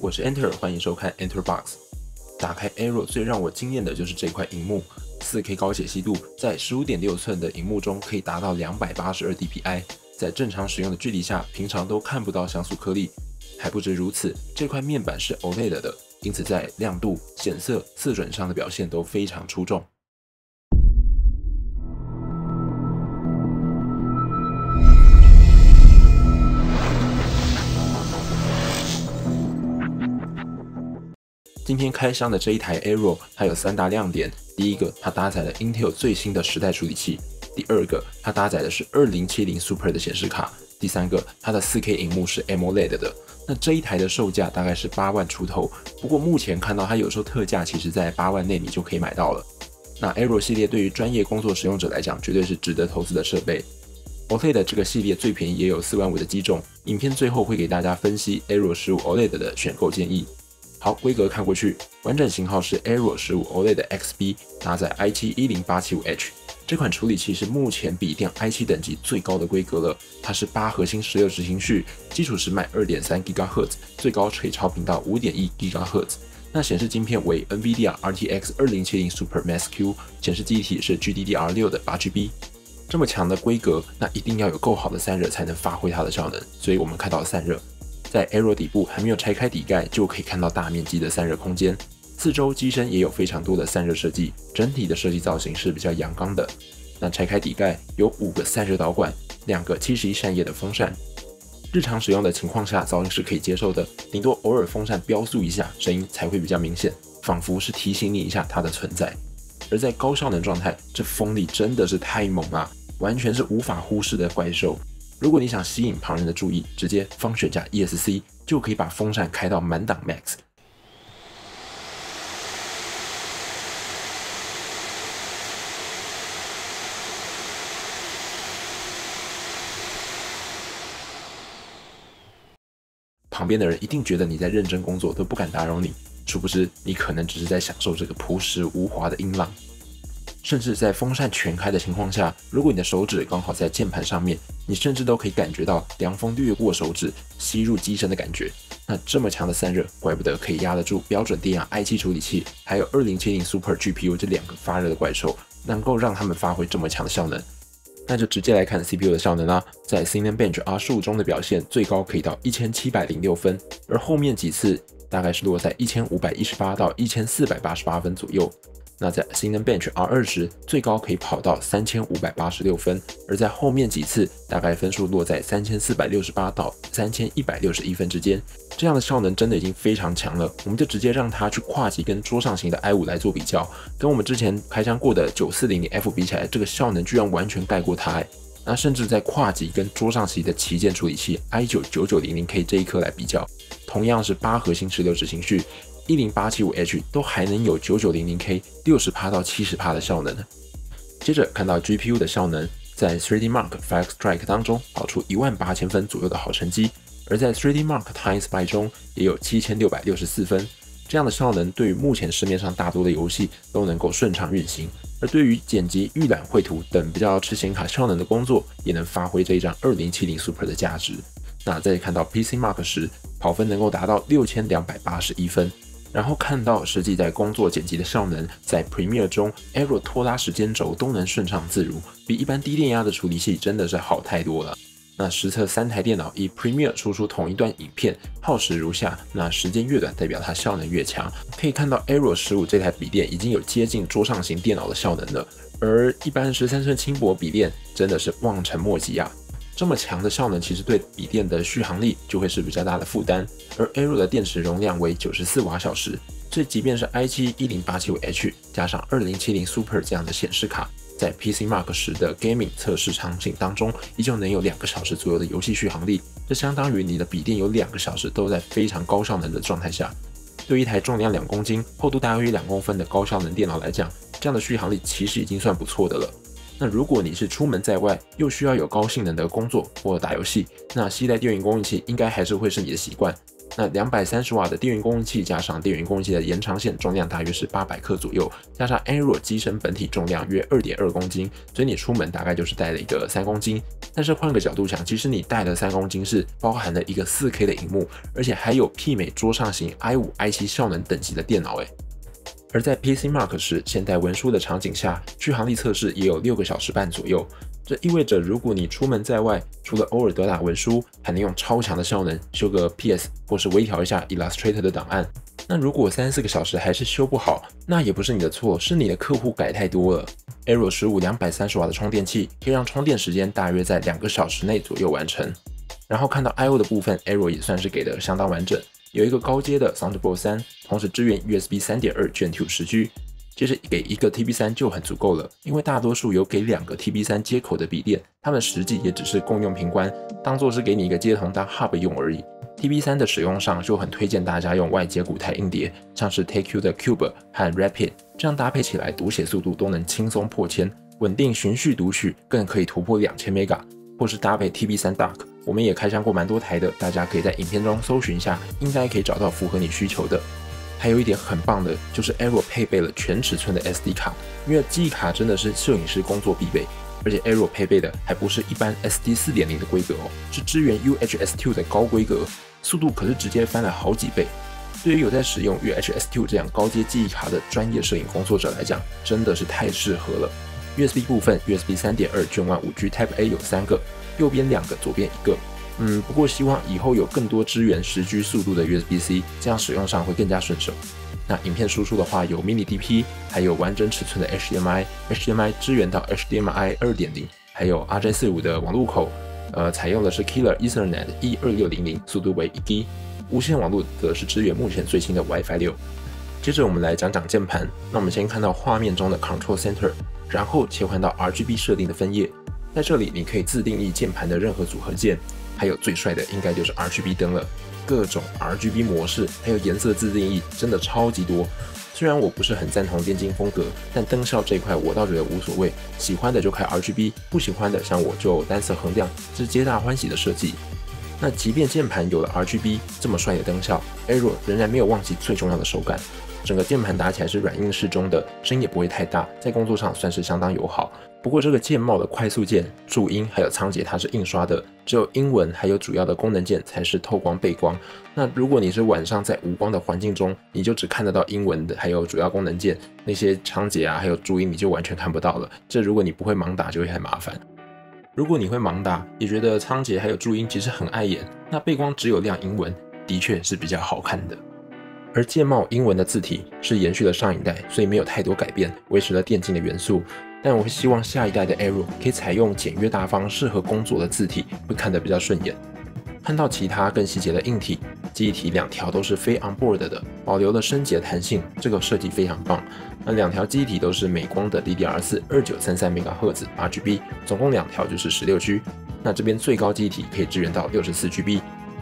我是 Enter，欢迎收看 Enter Box。打开 Aero 最让我惊艳的就是这块荧幕，4K 高解析度，在15.6寸的荧幕中可以达到282 dpi，在正常使用的距离下，平常都看不到像素颗粒。还不止如此，这块面板是 OLED 的，因此在亮度、显色、色准上的表现都非常出众。今天开箱的这一台 Aero，它有三大亮点。第一个，它搭载了 Intel 最新的时代处理器；第二个，它搭载的是2070 Super 的显示卡；第三个，它的 4K 荧幕是 AMOLED 的。那这一台的售价大概是八万出头，不过目前看到它有时候特价，其实在八万内你就可以买到了。那 Aero 系列对于专业工作使用者来讲，绝对是值得投资的设备。OLED 这个系列最便宜也有四万五的机种，影片最后会给大家分析 Aero 15 OLED 的选购建议。好，规格看过去，完整型号是 Aero 15 OLED 的 XB，搭载 i7 10875H。这款处理器是目前笔电 i7 等级最高的规格了，它是八核心十六执行序，基础时脉二点三 GHz，最高可以超频到五点一 GHz。那显示晶片为 NVIDIA RTX 2070 Super Max-Q，显示记忆体是 GDDR6 的八 GB。这么强的规格，那一定要有够好的散热才能发挥它的效能，所以我们看到散热。在 Aero 底部还没有拆开底盖，就可以看到大面积的散热空间。四周机身也有非常多的散热设计，整体的设计造型是比较阳刚的。那拆开底盖有五个散热导管，两个七十一扇叶的风扇。日常使用的情况下，噪音是可以接受的，顶多偶尔风扇飙速一下，声音才会比较明显，仿佛是提醒你一下它的存在。而在高效能状态，这风力真的是太猛了，完全是无法忽视的怪兽。如果你想吸引旁人的注意，直接方选加 ESC 就可以把风扇开到满档 Max。旁边的人一定觉得你在认真工作，都不敢打扰你。殊不知，你可能只是在享受这个朴实无华的音浪。甚至在风扇全开的情况下，如果你的手指刚好在键盘上面，你甚至都可以感觉到凉风掠过手指，吸入机身的感觉。那这么强的散热，怪不得可以压得住标准电压 i7 处理器，还有2070 Super GPU 这两个发热的怪兽，能够让他们发挥这么强的效能。那就直接来看 CPU 的效能啦，在 Cinebench R15 中的表现最高可以到1706分，而后面几次大概是落在1518到1488分左右。那在 Cinebench R20 最高可以跑到三千五百八十六分，而在后面几次大概分数落在三千四百六十八到三千一百六十一分之间，这样的效能真的已经非常强了。我们就直接让它去跨级跟桌上型的 i5 来做比较，跟我们之前开箱过的九四零零 F 比起来，这个效能居然完全盖过它。那甚至在跨级跟桌上型的旗舰处理器 i9 九九零零 K 这一颗来比较，同样是八核心十六执行序。一零八七五 H 都还能有九九零零 K 六十帕到七十帕的效能呢。接着看到 GPU 的效能，在 3D Mark Flex Strike 当中跑出一万八千分左右的好成绩，而在 3D Mark Time Spy 中也有七千六百六十四分。这样的效能对于目前市面上大多的游戏都能够顺畅运行，而对于剪辑、预览、绘图等比较吃显卡效能的工作，也能发挥这一张二零七零 Super 的价值。那再看到 PC Mark 时，跑分能够达到六千两百八十一分。然后看到实际在工作剪辑的效能，在 Premiere 中 Aero 拖拉时间轴都能顺畅自如，比一般低电压的处理器真的是好太多了。那实测三台电脑以 Premiere 输出同一段影片，耗时如下。那时间越短，代表它效能越强。可以看到 Aero 十五这台笔电已经有接近桌上型电脑的效能了，而一般十三寸轻薄笔电真的是望尘莫及啊。这么强的效能，其实对笔电的续航力就会是比较大的负担。而 Aero 的电池容量为九十四瓦小时，所以即便是 i7 一零八七五 H 加上二零七零 Super 这样的显示卡，在 PC Mark 十的 Gaming 测试场景当中，依旧能有两个小时左右的游戏续航力。这相当于你的笔电有两个小时都在非常高效能的状态下。对于一台重量两公斤、厚度大约两公分的高效能电脑来讲，这样的续航力其实已经算不错的了。那如果你是出门在外，又需要有高性能的工作或打游戏，那携带电源供应器应该还是会是你的习惯。那两百三十瓦的电源供应器加上电源供应器的延长线，重量大约是八百克左右，加上 Aero 机身本体重量约二点二公斤，所以你出门大概就是带了一个三公斤。但是换个角度想，其实你带的三公斤是包含了一个四 K 的荧幕，而且还有媲美桌上型 i 五 i 七效能等级的电脑诶。而在 PC Mark 时，现代文书的场景下，续航力测试也有六个小时半左右。这意味着，如果你出门在外，除了偶尔得打文书，还能用超强的效能修个 PS 或是微调一下 Illustrator 的档案。那如果三四个小时还是修不好，那也不是你的错，是你的客户改太多了。Aero 十五两百三十瓦的充电器可以让充电时间大约在两个小时内左右完成。然后看到 I/O 的部分，Aero 也算是给的相当完整。有一个高阶的 Soundbar 三，同时支援 USB 三点二 Gen 2十 G，其实给一个 TB 三就很足够了，因为大多数有给两个 TB 三接口的笔电，它们实际也只是共用平关，当做是给你一个接头当 Hub 用而已。TB 三的使用上就很推荐大家用外接固态硬碟，像是 TakeU 的 Cube 和 Rapid，这样搭配起来读写速度都能轻松破千，稳定循序读取更可以突破两千 Mega，或是搭配 TB 三 Dock。我们也开箱过蛮多台的，大家可以在影片中搜寻一下，应该可以找到符合你需求的。还有一点很棒的，就是 Aero 配备了全尺寸的 SD 卡，因为记忆卡真的是摄影师工作必备。而且 Aero 配备的还不是一般 SD 四点零的规格哦，是支援 UHS-2 的高规格，速度可是直接翻了好几倍。对于有在使用 UHS-2 这样高阶记忆卡的专业摄影工作者来讲，真的是太适合了。USB 部分，USB 三点二 Gen 1 5G Type A 有三个。右边两个，左边一个。嗯，不过希望以后有更多支援十 G 速度的 USB-C，这样使用上会更加顺手。那影片输出的话，有 Mini DP，还有完整尺寸的 HDMI，HDMI 支援到 HDMI 二点零，还有 RJ45 的网路口，呃，采用的是 Killer Ethernet 一二六零零，速度为一 G。无线网络则是支援目前最新的 WiFi 六。接着我们来讲讲键盘。那我们先看到画面中的 Control Center，然后切换到 RGB 设定的分页。在这里，你可以自定义键盘的任何组合键，还有最帅的应该就是 RGB 灯了。各种 RGB 模式，还有颜色自定义，真的超级多。虽然我不是很赞同电竞风格，但灯效这一块我倒觉得无所谓。喜欢的就开 RGB，不喜欢的像我就单色横亮，是皆大欢喜的设计。那即便键盘有了 RGB 这么帅的灯效，Aero 仍然没有忘记最重要的手感。整个键盘打起来是软硬适中的，声音也不会太大，在工作上算是相当友好。不过这个键帽的快速键、注音还有仓颉它是印刷的，只有英文还有主要的功能键才是透光背光。那如果你是晚上在无光的环境中，你就只看得到英文的还有主要功能键，那些仓颉啊还有注音你就完全看不到了。这如果你不会盲打就会很麻烦。如果你会盲打，也觉得仓颉还有注音其实很碍眼，那背光只有亮英文的确是比较好看的。而键帽英文的字体是延续了上一代，所以没有太多改变，维持了电竞的元素。但我会希望下一代的 Arrow 可以采用简约大方、适合工作的字体，会看得比较顺眼。看到其他更细节的硬体，记忆体两条都是非 onboard 的，保留了升级的弹性，这个设计非常棒。那两条记忆体都是美光的 DDR4 二九三三 MHz 8GB，总共两条就是十六 G。那这边最高记忆体可以支援到六十四 GB。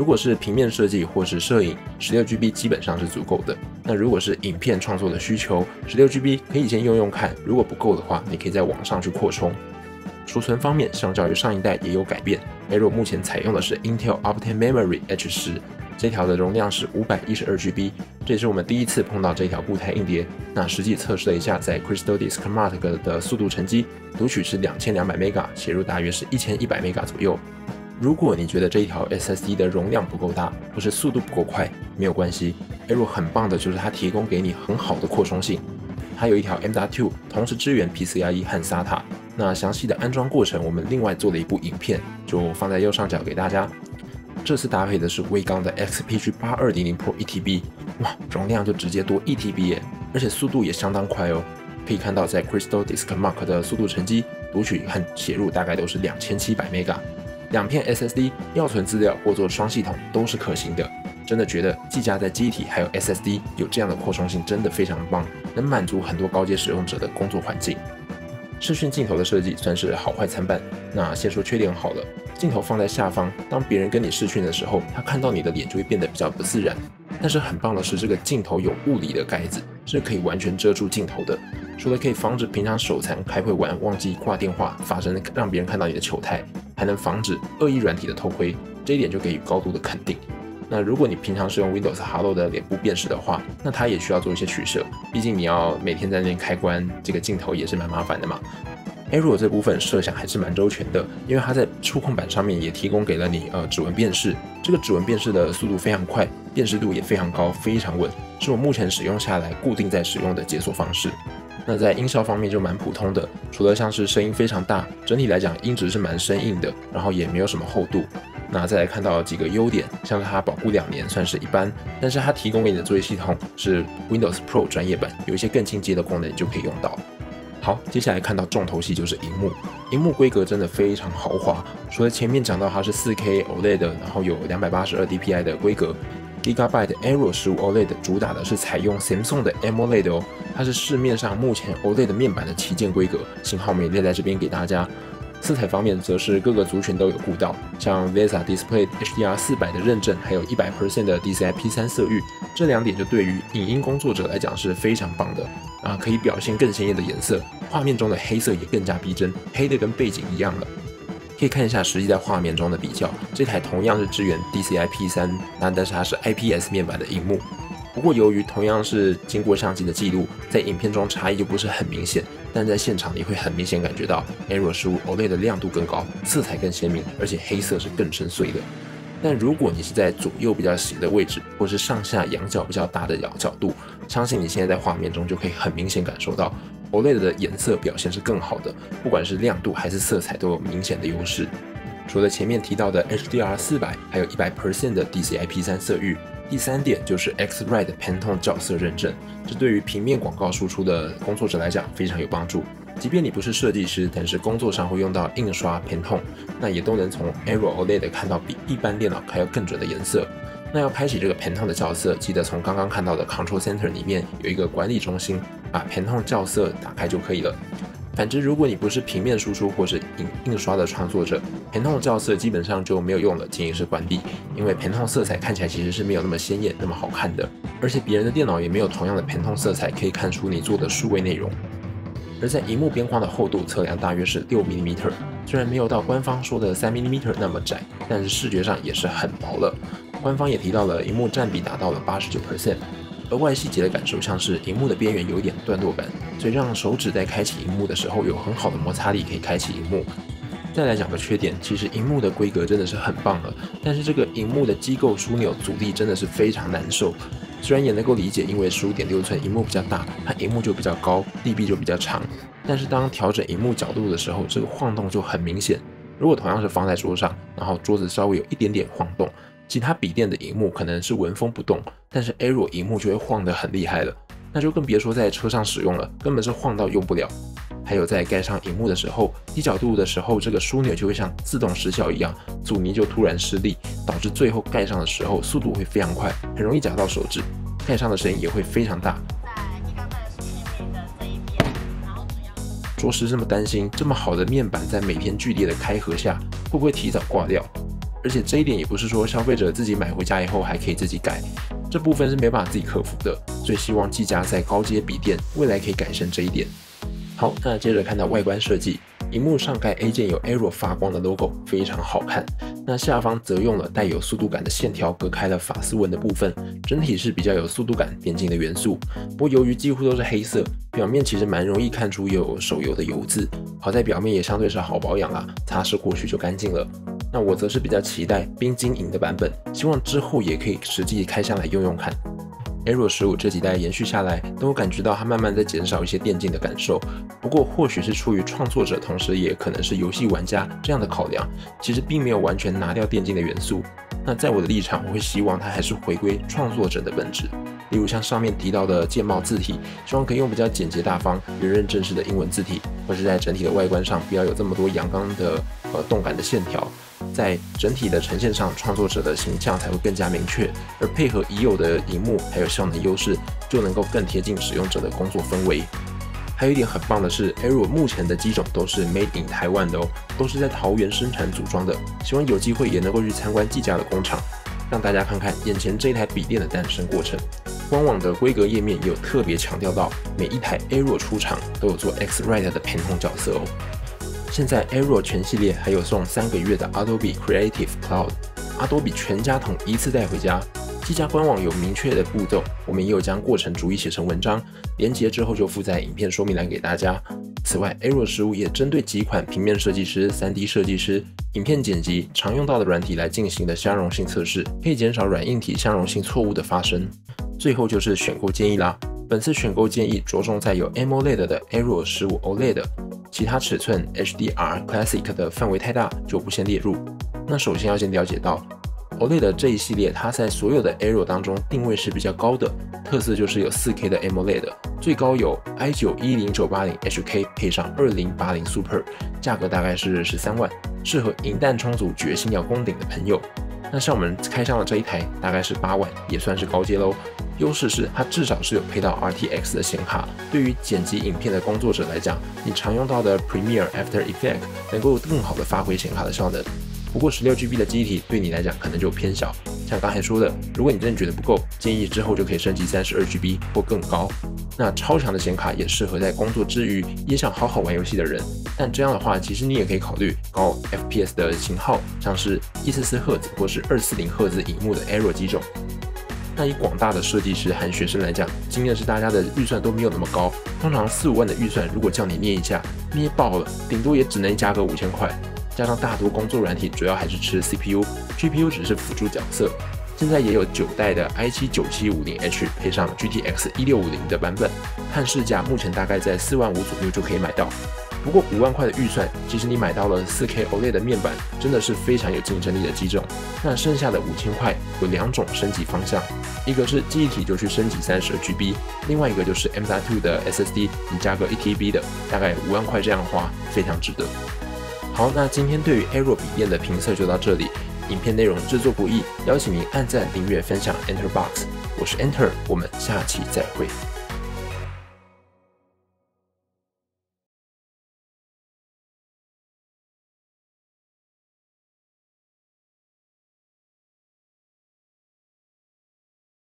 如果是平面设计或是摄影，十六 GB 基本上是足够的。那如果是影片创作的需求，十六 GB 可以先用用看。如果不够的话，你可以在网上去扩充。储存方面，相较于上一代也有改变。Aero 目前采用的是 Intel Optane Memory H10，这条的容量是五百一十二 GB，这也是我们第一次碰到这条固态硬碟。那实际测试了一下，在 Crystal Disk Mark 的速度成绩，读取是两千两百 Mega，写入大约是一千一百 Mega 左右。如果你觉得这一条 SSD 的容量不够大，或是速度不够快，没有关系。Aero 很棒的就是它提供给你很好的扩充性，它有一条 M.2，同时支援 PCIe 和 SATA。那详细的安装过程，我们另外做了一部影片，就放在右上角给大家。这次搭配的是微刚的 XPG 八二零零 Pro 一 TB，哇，容量就直接多一 TB 耶，而且速度也相当快哦。可以看到在 Crystal Disk Mark 的速度成绩，读取和写入大概都是两千七百 Mega。两片 SSD 要存资料或做双系统都是可行的，真的觉得技嘉在机体还有 SSD 有这样的扩充性真的非常棒，能满足很多高阶使用者的工作环境。视讯镜头的设计算是好坏参半，那先说缺点好了，镜头放在下方，当别人跟你视讯的时候，他看到你的脸就会变得比较不自然。但是很棒的是，这个镜头有物理的盖子，是可以完全遮住镜头的，除了可以防止平常手残开会玩忘记挂电话发生让别人看到你的糗态。还能防止恶意软体的偷窥，这一点就给予高度的肯定。那如果你平常是用 Windows Hello 的脸部辨识的话，那它也需要做一些取舍，毕竟你要每天在那边开关这个镜头也是蛮麻烦的嘛。Arrow 这部分设想还是蛮周全的，因为它在触控板上面也提供给了你呃指纹辨识，这个指纹辨识的速度非常快，辨识度也非常高，非常稳，是我目前使用下来固定在使用的解锁方式。那在音效方面就蛮普通的，除了像是声音非常大，整体来讲音质是蛮生硬的，然后也没有什么厚度。那再来看到几个优点，像是它保护两年算是一般，但是它提供给你的作业系统是 Windows Pro 专业版，有一些更进阶的功能你就可以用到。好，接下来看到重头戏就是荧幕，荧幕规格真的非常豪华。除了前面讲到它是 4K OLED，然后有282 DPI 的规格，Gigabyte Aero 15 OLED 主打的是采用 Samsung 的 AMOLED 哦，它是市面上目前 OLED 面板的旗舰规格，型号我们也列在这边给大家。色彩方面则是各个族群都有顾到，像 VESA Display HDR 400的认证，还有一百 percent 的 DCI P3 色域，这两点就对于影音工作者来讲是非常棒的啊，可以表现更鲜艳的颜色，画面中的黑色也更加逼真，黑的跟背景一样了。可以看一下实际在画面中的比较，这台同样是支援 DCI P3，但但是它是 IPS 面板的荧幕。不过，由于同样是经过相机的记录，在影片中差异就不是很明显，但在现场你会很明显感觉到 Aero 15 OLED 的亮度更高，色彩更鲜明，而且黑色是更深邃的。但如果你是在左右比较斜的位置，或是上下仰角比较大的角角度，相信你现在在画面中就可以很明显感受到 OLED 的颜色表现是更好的，不管是亮度还是色彩都有明显的优势。除了前面提到的 HDR 400，还有一百 percent 的 DCI-P3 色域。第三点就是 X-Rite Pantone 照色认证，这对于平面广告输出的工作者来讲非常有帮助。即便你不是设计师，但是工作上会用到印刷偏痛那也都能从 Aero OLED 看到比一般电脑还要更准的颜色。那要开启这个偏痛的校色，记得从刚刚看到的 Control Center 里面有一个管理中心，把偏痛校色打开就可以了。反之，如果你不是平面输出或是印印刷的创作者偏痛校色基本上就没有用了，建议是关闭，因为偏痛色彩看起来其实是没有那么鲜艳、那么好看的，而且别人的电脑也没有同样的偏痛色彩可以看出你做的数位内容。而在荧幕边框的厚度测量大约是六 mm，虽然没有到官方说的三 mm 那么窄，但是视觉上也是很薄了。官方也提到了荧幕占比达到了八十九 percent。额外细节的感受，像是荧幕的边缘有一点段落感，所以让手指在开启荧幕的时候有很好的摩擦力，可以开启荧幕。再来讲个缺点，其实荧幕的规格真的是很棒了，但是这个荧幕的机构枢纽阻力真的是非常难受。虽然也能够理解，因为十五点六寸荧幕比较大，它荧幕就比较高，力臂就比较长，但是当调整荧幕角度的时候，这个晃动就很明显。如果同样是放在桌上，然后桌子稍微有一点点晃动。其他笔电的荧幕可能是纹风不动，但是 Aero 荧幕就会晃得很厉害了，那就更别说在车上使用了，根本是晃到用不了。还有在盖上荧幕的时候，低角度的时候，这个枢纽就会像自动失效一样，阻尼就突然失力，导致最后盖上的时候速度会非常快，很容易夹到手指，盖上的声音也会非常大。着实这么担心，这么好的面板在每天剧烈的开合下，会不会提早挂掉？而且这一点也不是说消费者自己买回家以后还可以自己改，这部分是没办法自己克服的。所以希望技嘉在高阶笔电未来可以改善这一点。好，那接着看到外观设计，荧幕上盖 A 键有 Arrow 发光的 logo，非常好看。那下方则用了带有速度感的线条隔开了法丝纹的部分，整体是比较有速度感、边境的元素。不过由于几乎都是黑色，表面其实蛮容易看出有手油的油渍。好在表面也相对是好保养啦，擦拭过去就干净了。那我则是比较期待冰晶银的版本，希望之后也可以实际开箱来用用看。Aero 十五这几代延续下来，都有感觉到它慢慢在减少一些电竞的感受。不过或许是出于创作者，同时也可能是游戏玩家这样的考量，其实并没有完全拿掉电竞的元素。那在我的立场，我会希望它还是回归创作者的本质。例如像上面提到的键帽字体，希望可以用比较简洁大方、圆润正式的英文字体，或是在整体的外观上不要有这么多阳刚的呃动感的线条。在整体的呈现上，创作者的形象才会更加明确，而配合已有的荧幕还有效能优势，就能够更贴近使用者的工作氛围。还有一点很棒的是，Aero 目前的机种都是 Made in Taiwan 的哦，都是在桃园生产组装的。希望有机会也能够去参观技嘉的工厂，让大家看看眼前这台笔电的诞生过程。官网的规格页面也有特别强调到，每一台 Aero 出厂都有做 X-Rite 的偏红角色哦。现在 Aero 全系列还有送三个月的 Adobe Creative Cloud，阿多比全家桶一次带回家。技嘉官网有明确的步骤，我们也有将过程逐一写成文章，连接之后就附在影片说明栏给大家。此外，Aero 十五也针对几款平面设计师、3D 设计师、影片剪辑常用到的软体来进行的相容性测试，可以减少软硬体相容性错误的发生。最后就是选购建议啦，本次选购建议着重在有 AMOLED 的 Aero 十五 OLED，其他尺寸 HDR Classic 的范围太大就不先列入。那首先要先了解到。OLED 这一系列，它在所有的 Aero 当中定位是比较高的，特色就是有 4K 的 AMOLED，最高有 i9 10980 HK 配上2080 Super，价格大概是十三万，适合银弹充足、决心要攻顶的朋友。那像我们开箱的这一台，大概是八万，也算是高阶喽。优势是它至少是有配到 RTX 的显卡，对于剪辑影片的工作者来讲，你常用到的 Premiere、After e f f e c t 能够更好的发挥显卡的效能。不过十六 GB 的机体对你来讲可能就偏小，像刚才说的，如果你真的觉得不够，建议之后就可以升级三十二 GB 或更高。那超强的显卡也适合在工作之余也想好好玩游戏的人。但这样的话，其实你也可以考虑高 FPS 的型号，像是一四四赫兹或是二四零赫兹荧幕的 Aero 机种。那以广大的设计师和学生来讲，经验是大家的预算都没有那么高，通常四五万的预算，如果叫你捏一下，捏爆了，顶多也只能加个五千块。加上大多工作软体主要还是吃 CPU GPU 只是辅助角色。现在也有九代的 i7 9750H 配上 GTX 1650的版本，看市价目前大概在四万五左右就可以买到。不过五万块的预算，其实你买到了 4K OLED 的面板，真的是非常有竞争力的机种。那剩下的五千块有两种升级方向，一个是记忆体就去升级三十 GB，另外一个就是 M.2 的 SSD，你加个一 TB 的，大概五万块这样花，非常值得。好，那今天对于 Aero 笔电的评测就到这里。影片内容制作不易，邀请您按赞、订阅、分享。Enter Box，我是 Enter，我们下期再会。